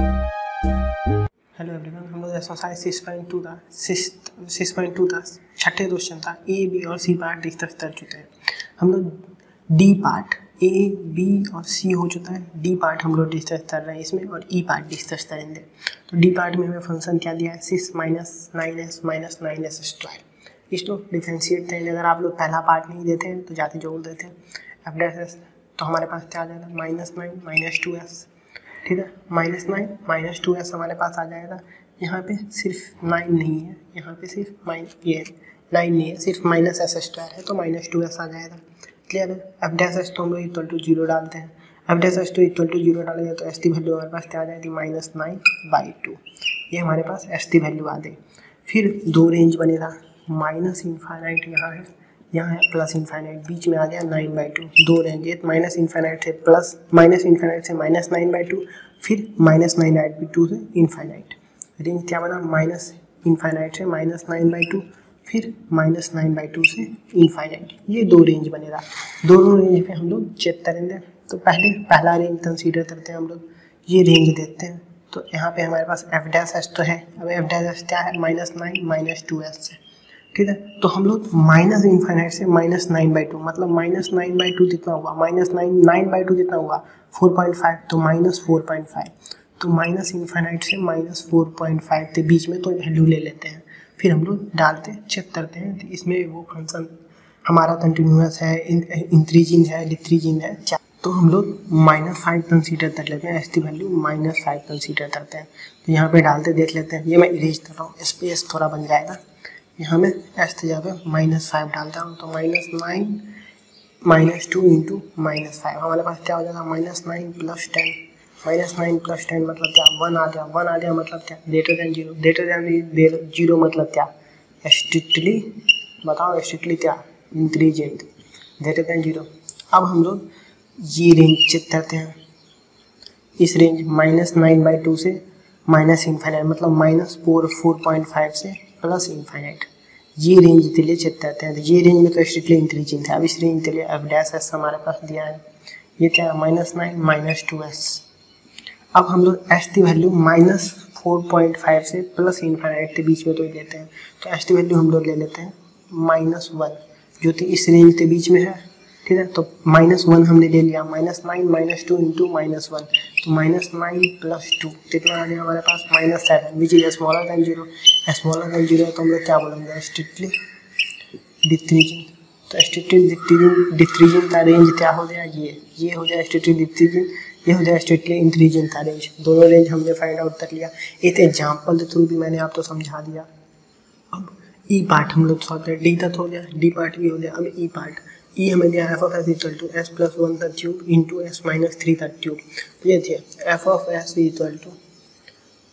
Hello everyone हम लोग exercise six point two था सिक्स पॉइंट टू था छठे क्वेश्चन था ए बी और सी पार्ट डिस्कस कर चुके हैं। हम लोग डी पार्ट ए बी और सी हो चुका है। डी पार्ट हम लोग डिस्कस कर रहे हैं इसमें और ई पार्ट डिस्कस करेंगे। तो डी पार्ट में हमें फ़ंक्शन क्या दिया है? Six minus nine S minus nine S square इसको डिफ्रेंशिएट करेंगे। अगर आप लोग पहला पार्ट नहीं देते हैं तो जाते जोड़ देते हैं। एफ़ तो हमारे पास क्या आ जाएगा? Minus nine minus two S ठीक है? Minus nine minus two S हमारे पास आ जाएगा। यहाँ पे सिर्फ़ नाइन नहीं है। यहाँ पे सिर्फ़ माइन ये नाइन नहीं है। सिर्फ़ माइनस एस स्क्वायर है तो माइनस टू एस आ जाएगा। क्लियर है? एफ़ डैश एस तो हम लोग इक्वल टू ज़ीरो डालते हैं। एफ़ डैश एस तो इक्वल टू ज़ीरो डालेंगे तो एस टी वैल्यू हमारे पास क्या आ जाएगी? माइनस नाइन बाई टू ये हमारे पास एस टी वैल्यू आ गई। फिर दो रेंज बनेगा। माइनस इनफाइनाइट यहाँ है। यहाँ है प्लस इनफाइनाइट बीच में आ गया नाइन बाई टू दो रेंज माइनस इनफाइनाइट से प्लस माइनस इनफाइनाइट से माइनस नाइन बाई टू फिर माइनस नाइन बाई टू से इनफाइनाइट रेंज क्या बना? माइनस इनफाइनाइट से माइनस नाइन बाई टू फिर माइनस नाइन बाई टू से इनफाइनाइट ये दो रेंज बनेगा दोनों रेंज पे हम लोग चेक करेंगे। तो पहले, पहला रेंज कंसीडर करते हैं हम लोग। ये रेंज देते हैं। तो यहाँ पे हमारे पास एफ़ डैश एस तो है। अब एफ़ डैश एस क्या है? Minus nine minus two S से ठीक है? तो हम लोग माइनस इन्फाइनाइट से माइनस नाइन बाई टू मतलब माइनस नाइन बाई टू कितना हुआ minus nine nine by two कितना हुआ फोर पॉइंट फाइव तो माइनस फोर पॉइंट फाइव तो माइनस इन्फाइनाइट से माइनस फोर पॉइंट फाइव के बीच में तो वैल्यू ले लेते हैं। फिर हम लोग डालते हैं चेक करते हैं तो इसमें वो फ़ंक्शन हमारा कंटिन्यूस है इंक्रीजिंग है डिक्रीजिंग है तो हम लोग माइनस फाइव कंसीडर कर लेते हैं S T value minus five consider करते हैं। तो यहाँ पे डालते, देख लेते हैं, ये मैं इरेज कर रहा हूँ स्पेस थोड़ा बन जाएगा। यहाँ में एस की जगह माइनस फाइव डालता हूँ। तो minus nine minus two into minus five हमारे पास क्या हो जाएगा minus nine plus ten minus nine plus ten मतलब क्या? वन आ गया। वन आ गया मतलब क्या? Greater than zero greater than zero मतलब क्या? स्ट्रिक्टली बताओ स्ट्रिक्टली क्या? इंक्रीजेंट ग्रेटर देन ज़ीरो अब हम लोग ये रेंज चेक करते हैं। इस range minus nine by two से माइनस इन्फाइनाइट मतलब minus four four point five से प्लस इन्फाइनाइट ये रेंज के लिए करते हैं। तो ये रेंज में तो स्ट्रिक्टली इंक्रीजिंग था अब इस रेंज के लिए एफ़ डैश एस हमारे पास दिया है। ये क्या है? Minus nine minus two S अब हम लोग S T value minus four point five से प्लस इन्फाइनाइट के बीच में तो लेते हैं। तो एस टी वैल्यू हम लोग ले लेते हैं माइनस वन जो कि इस रेंज के बीच में है। ठीक है? तो माइनस वन हमने ले लिया। Minus nine minus two into minus one minus nine plus two कितना आ गया हमारे पास? Minus seven which is smaller than zero smaller than zero तो हम लोग क्या बोलेंगे? स्ट्रिक्टली डिक्रीजिंग तो स्ट्रिक्टली डिक्रीजिंग डिक्रीजिंग का रेंज क्या हो गया? ये. ये हो जाए स्ट्रिक्टली डिक्रीजिंग ये हो जाए स्ट्रिक्टली इंक्रीजिंग का रेंज दोनों रेंज हमने फाइंड आउट कर लिया. एक एग्ज़ाम्पल के थ्रू भी मैंने आपको समझा दिया. अब ई पार्ट हम लोग सॉल्व करें डी तक हो गया. डी पार्ट भी हो गया. अब ई पार्ट ई हमें दिया F of S equal to S plus one का cube into S minus three का ट्यूब तो ये दिया F of S equal to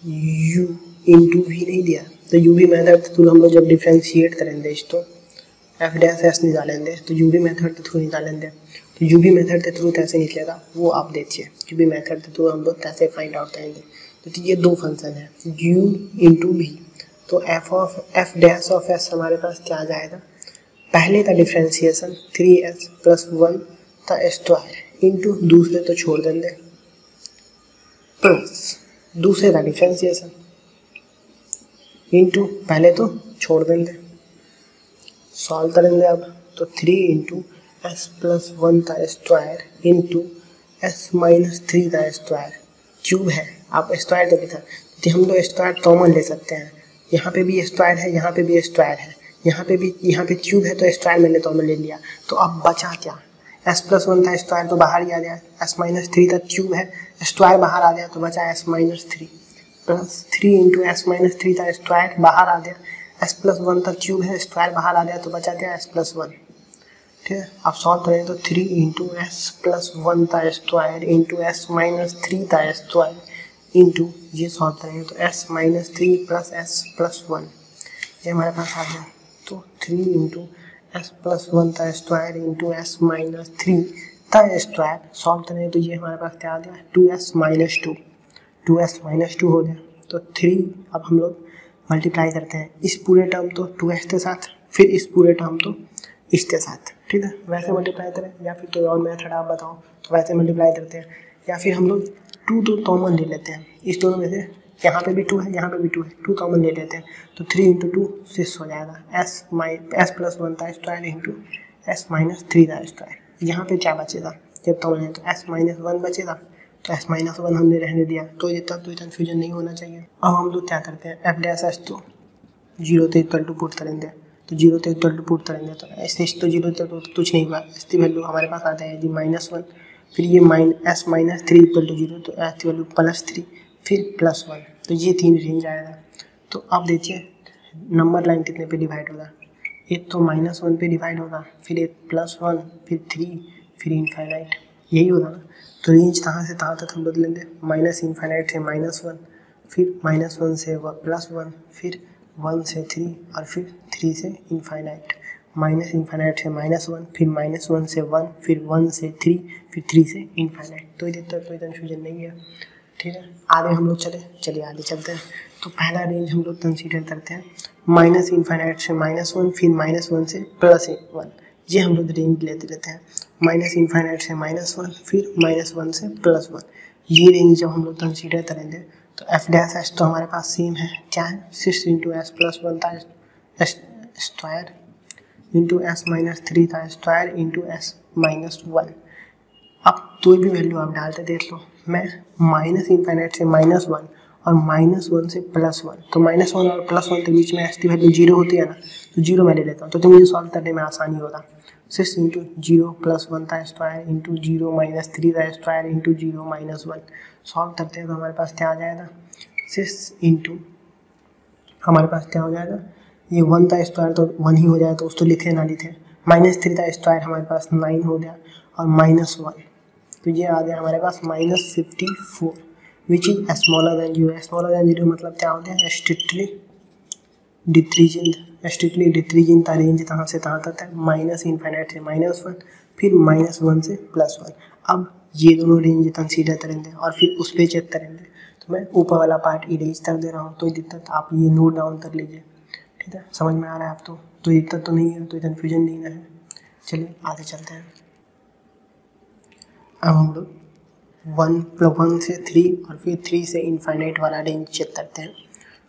U into भी नहीं दिया। तो यू भी मेथड के थ्रू हम लोग जब डिफ्रेंशिएट करेंगे इसको एफ़ डैश एस निकालेंगे तो यू भी मैथड के थ्रू निकालेंगे। तो यू भी मैथड के थ्रू कैसे निकलेगा, वो आप देखिए। यू भी मैथड के थ्रू हम लोग कैसे फाइंड आउट करेंगे। तो ये दो फ़ंक्शन है यू इंटू भी तो F of F dash of S हमारे पास क्या जाएगा? पहले का differentiation three S plus one का स्क्वायर इंटू दूसरे तो छोड़ देंगे। प्लस दूसरे का डिफ्रेंसिएशन इंटू पहले तो छोड़ देंगे। सॉल्व करेंगे अब तो three into S plus one का square into S minus three का स्क्वायर क्यूब है। आप स्क्वायर तो लिखा तो हम लोग स्क्वायर कॉमन ले सकते हैं। यहाँ पे भी स्क्वायर है, यहाँ पे भी स्क्वायर है। यहाँ पे भी, यहाँ पे क्यूब है तो स्क्वायर मैंने तो हमें ले लिया। तो अब बचा क्या? एस प्लस वन था स्क्वायर तो बाहर ही आ गया। एस माइनस थ्री था क्यूब है। स्क्वायर बाहर आ गया तो बचा S minus three plus three into S minus three था स्क्वायर बाहर आ गया। एस प्लस वन था क्यूब है स्क्वायर बाहर आ गया तो बचा गया एस प्लस वन ठीक है? आप सॉल्व करें तो three into S plus one था square into S minus three था स्क्वायर इंटू ये सॉल्व करेंगे तो S minus three plus S plus one ये हमारे पास आ गया। तो three into S plus one का square into S minus three का स्क्वायर सॉल्व करें तो ये हमारे पास क्या आ गया? Two S minus two two S minus two हो गया। तो थ्री अब हम लोग मल्टीप्लाई करते हैं। इस पूरे टर्म तो टू एस के साथ, फिर इस पूरे टर्म तो इसके साथ। ठीक है? वैसे मल्टीप्लाई करें या फिर कोई और मेथड आप बताओ। तो वैसे मल्टीप्लाई करते हैं। या फिर हम लोग टू तो कॉमन ले लेते हैं। इस दोनों में से यहाँ पे भी टू है, यहाँ पे भी टू है। टू कॉमन ले लेते हैं। तो थ्री इंटू टू सिक्स हो जाएगा। एस माइ एस प्लस वन था square into S minus three था स्क्वायर यहाँ पे क्या बचेगा? जब कॉमन है तो एस माइनस वन बचेगा तो एस माइनस वन हमने रहने दिया। तो ये तब तो कन्फ्यूज़न नहीं होना चाहिए। अब हम लोग क्या करते हैं? एफ़ डैस एस तो ज़ीरो तो इक्वल टू पुट करेंगे। तो ज़ीरो तो इक्वल टू पुट करेंगे। तो ऐसे तो ज़ीरो तो कुछ नहीं हुआ। इसकी वैल्यू हमारे पास आता है जी माइनस वन फिर ये mine S minus three equal to zero तो एस की वैल्यू प्लस थ्री फिर प्लस वन तो ये तीन रेंज आएगा तो अब देखिए नंबर लाइन कितने पे डिवाइड होगा? एक तो माइनस वन पे डिवाइड होगा, फिर एक प्लस वन फिर थ्री फिर इनफाइनाइट यही होगा ना। तो रेंज कहाँ से कहाँ तक हम बदल लेंगे माइनस इनफाइनाइट से माइनस वन फिर माइनस वन से प्लस वन फिर वन से थ्री और फिर थ्री से इनफाइनाइट माइनस इन्फाइनाइट से माइनस वन फिर माइनस वन से वन फिर वन से थ्री फिर थ्री से इन्फाइनाइट तो इधर तक कोई कन्फ्यूज़न नहीं है। ठीक है? आगे हम लोग चले, चलिए आगे चलते हैं। तो पहला रेंज हम लोग कंसीडर करते हैं। माइनस इन्फाइनाइट से माइनस वन फिर माइनस वन से प्लस वन ये हम लोग रेंज लेते रहते हैं। माइनस इन्फाइनाइट से माइनस वन फिर माइनस वन से प्लस वन ये रेंज जब हम लोग कंसीडर करेंगे तो एफ़ डैश एस तो हमारे पास सेम है। क्या है? Six into S plus one था S square into S minus three था square into S minus one अब कोई भी वैल्यू आप डालते देख लो मैं माइनस इनफाइनाइट से माइनस वन और माइनस वन से प्लस वन तो माइनस वन और प्लस वन के बीच में की वैल्यू ज़ीरो होती है ना तो ज़ीरो मैं ले लेता हूँ। तो, तो मुझे सॉल्व करने में आसानी होगा six into zero plus one था square into zero minus three था square into zero minus one solve करते हैं तो हमारे पास क्या आ जाएगा? सिक्स इंटू हमारे पास क्या हो जाएगा? ये वन था स्क्वायर तो वन ही हो जाए तो उसको लिखे ना लिखे। माइनस थ्री था स्क्वायर हमारे पास नाइन हो गया और माइनस वन तो ये आ गया हमारे पास minus fifty four which is smaller than zero smaller than zero मतलब क्या होता है? स्ट्रिक्टली डिथ्रीजिन स्ट्रिक्टली डिथ्रीजिन का रेंज कहाँ से, कहाँ तक है? माइनस इनफाइनाइट से माइनस वन फिर माइनस वन से प्लस वन अब ये दोनों रेंज कंसीडर करेंगे और फिर उस पर चेक करेंगे। तो मैं ऊपर वाला पार्ट इरेज कर दे रहा हूँ तो दिक्कत आप ये नोट डाउन कर लीजिए। ठीक है? समझ में आ रहा है आप तो? तो इतना तो नहीं है तो कन्फ्यूज़न नहीं है। चलिए, आगे चलते हैं। हम लोग वन प्लस वन से थ्री और फिर थ्री से इनफाइनाइट वाला रेंज चेक करते हैं।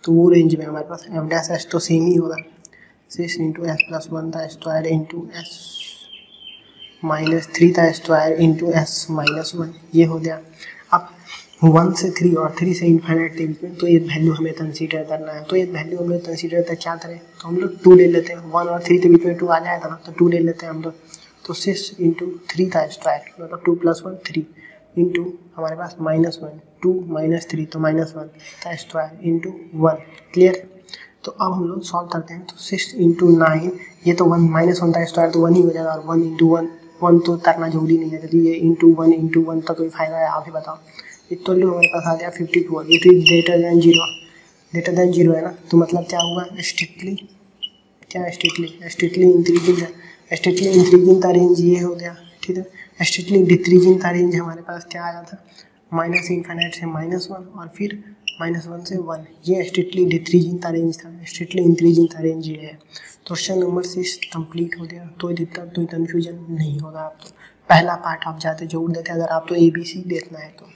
तो वो रेंज में हमारे पास एफ़ डैश एस तो सेम ही होगा। Six into S plus one था square into S minus three था square into S minus one ये हो गया। अब वन से थ्री और थ्री से इन्फाइनाइट बीच में तो ये वैल्यू हमें कंसीडर करना है। तो ये वैल्यू हम लोग कंसीडर करते क्या करें? तो हम लोग टू ले लेते हैं। वन और थ्री के बीच में टू आ जाएगा ना तो टू ले लेते हैं हम लोग। तो सिक्स इंटू थ्री था स्क्वायर मतलब two plus one three into हमारे पास minus one two minus three तो माइनस वन था स्क्वायर इंटू वन क्लियर तो अब हम लोग सॉल्व करते हैं तो सिक्स इंटू नाइन ये तो वन माइनस वन था स्क्वायर तो वन ही हो जाएगा और वन इंटू वन वन तो करना ज़रूरी नहीं है यदि ये इंटू वन इंटू वन का कोई फ़ायदा है, आप ही बताओ। इक्वल टू हमारे पास आ गया fifty four is greater than zero greater than zero है ना? तो मतलब क्या हुआ? स्ट्रिक्टली क्या स्ट्रिक्टली इंक्रीजिंग है? स्ट्रिक्टली इंक्रीजिंग का रेंज ये हो गया, ठीक है? स्ट्रिक्टली डिक्रीजिंग का रेंज हमारे पास क्या आया था? माइनस इन्फाइनाइट से माइनस वन और फिर माइनस वन से वन ये स्ट्रिक्टली डिक्रीजिंग का रेंज था स्ट्रिक्टली इंक्रीजिंग का रेंज ये है। तो क्वेश्चन नंबर सिक्स कंप्लीट हो गया तो दिक्कत कोई कन्फ्यूज़न नहीं होगा आपको। पहला पार्ट आप जाते ज़रूर देते, अगर आप तो ए बी सी देखना है तो।